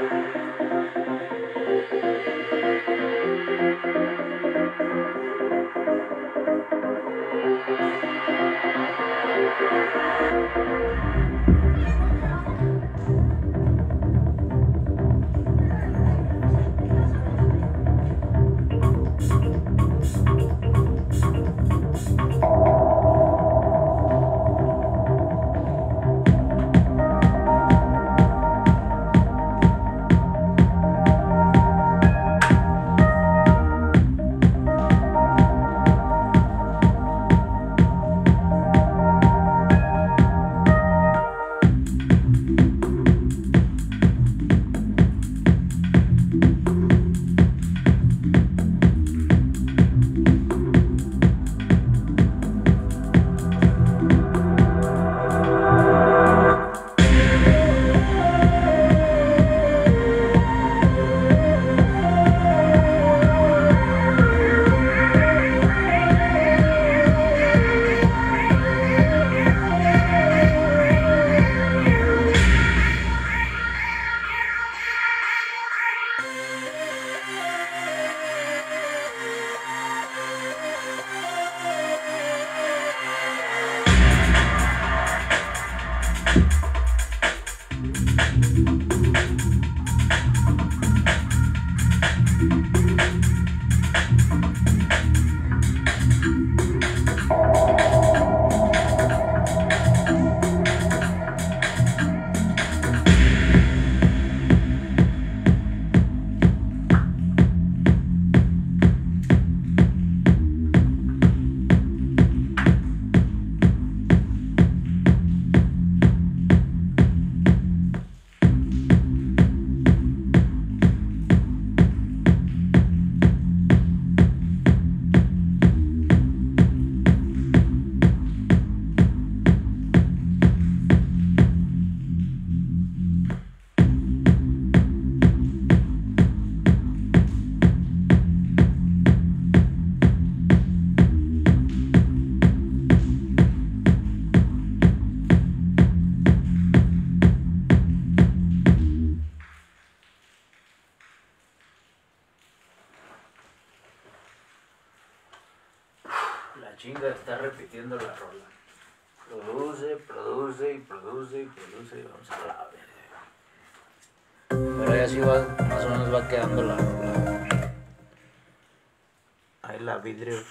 Música está repitiendo la rola. Produce, produce y produce y produce y vamos a la. Pero ahí así va, más o menos va quedando la rola. Ahí la vidrio.